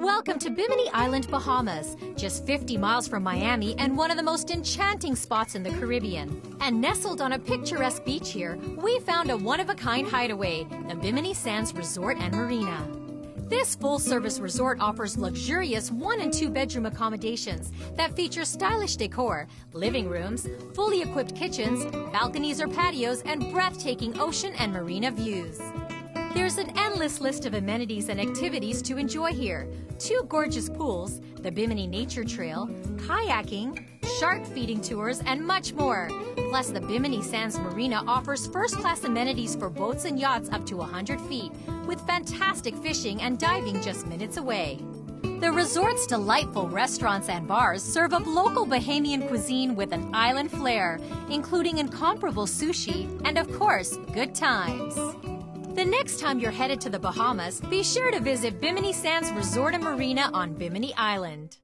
Welcome to Bimini Island, Bahamas, just 50 miles from Miami and one of the most enchanting spots in the Caribbean. And nestled on a picturesque beach here, we found a one-of-a-kind hideaway, the Bimini Sands Resort and Marina. This full-service resort offers luxurious one and two bedroom accommodations that feature stylish decor, living rooms, fully equipped kitchens, balconies or patios, and breathtaking ocean and marina views. There's an endless list of amenities and activities to enjoy here. Two gorgeous pools, the Bimini Nature Trail, kayaking, shark feeding tours, and much more. Plus, the Bimini Sands Marina offers first-class amenities for boats and yachts up to 100 feet, with fantastic fishing and diving just minutes away. The resort's delightful restaurants and bars serve up local Bahamian cuisine with an island flair, including incomparable sushi and, of course, good times. The next time you're headed to the Bahamas, be sure to visit Bimini Sands Resort and Marina on Bimini Island.